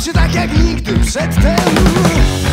Się tak jak nigdy przedtem.